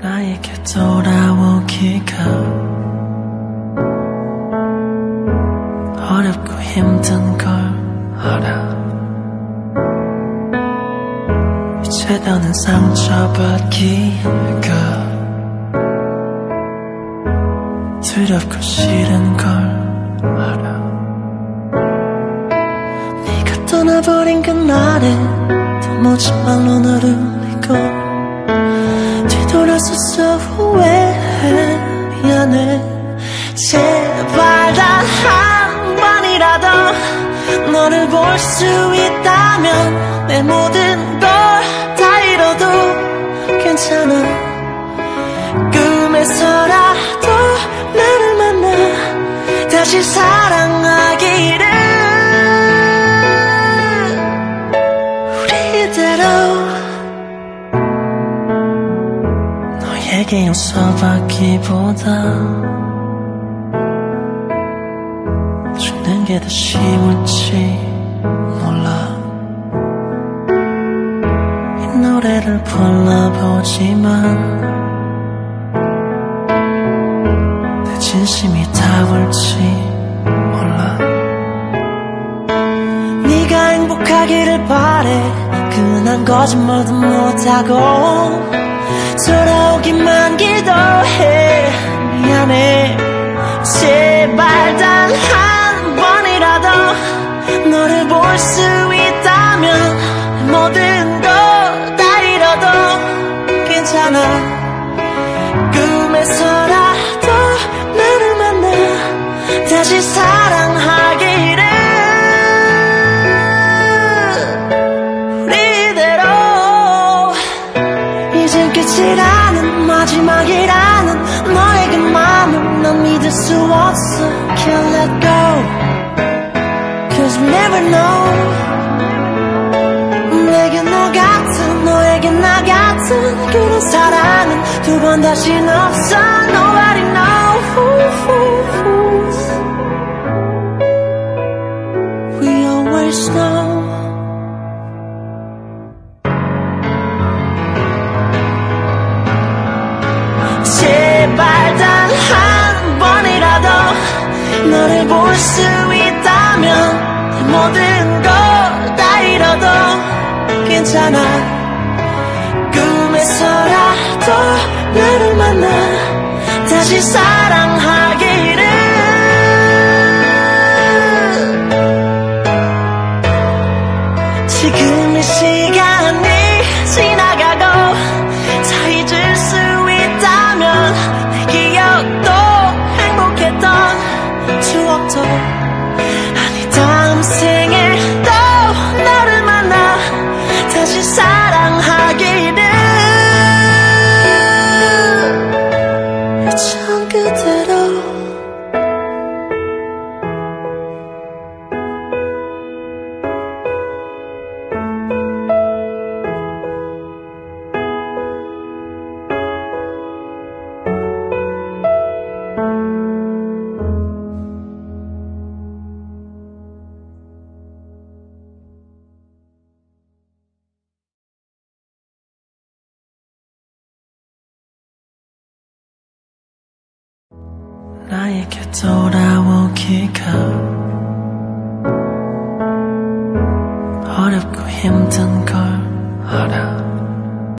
나에게 돌아오기가 어렵고 힘든 걸 알아. 이제 더는 상처받기가 두렵고 싫은 걸 알아. 네가 떠나버린 그날에 도무지 말로 너를 믿고 뒤 돌아서서 후회해 미안해 제발 단 한 번이라도 너를 볼 수 있다면 내 모든 걸 다 잃어도 괜찮아. 꿈에서라도 나를 만나 다시 사랑 너에게 용서받기보다 죽는 게 더 쉬울지 몰라. 이 노래를 불러보지만 내 진심이 닿을지 몰라. 네가 행복하기를 바래. 그난 거짓말도 못하고. 돌아오기만 미안해 제발 단 한 번이라도 너를 볼 수 있다면 모든 거다 잃어도 괜찮아. 꿈에서라도 나를 만나 다시 사랑 끝이라는 마지막이라는 너의 그 맘을 난 믿을 수 없어 Can't let go Cause we never know 내게 너 같은 너에게 나 같은 그런 사랑은 두 번 다신 없어 Nobody knows We always know 제발 단 한 번이라도 너를 볼 수 있다면 내 모든 걸 다 잃어도 괜찮아. 꿈에서라도 나를 만나 다시 사랑 나에게 돌아오